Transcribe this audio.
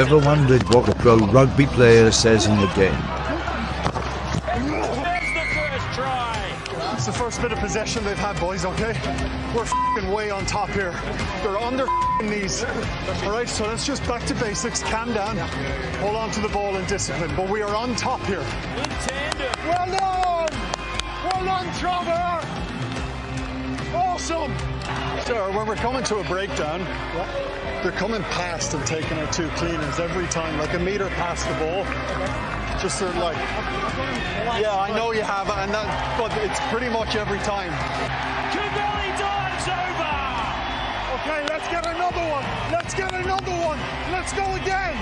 Ever wondered what a pro rugby player says in the game? It's the first bit of possession they've had, boys, okay? We're fing way on top here. They're on their knees. All right, so let's just back to basics. Calm down. Hold on to the ball and discipline. But we are on top here. Well done! Well done, Trevor! Awesome! So when we're coming to a breakdown, they're coming past and taking our two cleaners every time, like a meter past the ball. Just sort of like, yeah, I know you have it, and that, but it's pretty much every time. Cubelli dives over! Okay, let's get another one. Let's get another one. Let's go again.